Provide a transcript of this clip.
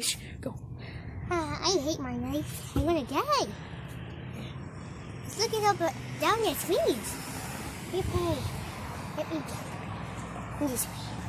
Shh, go. Uh, I hate my knife. I'm gonna die. look looking up uh, down your sleeves. You. Let me get. me. way.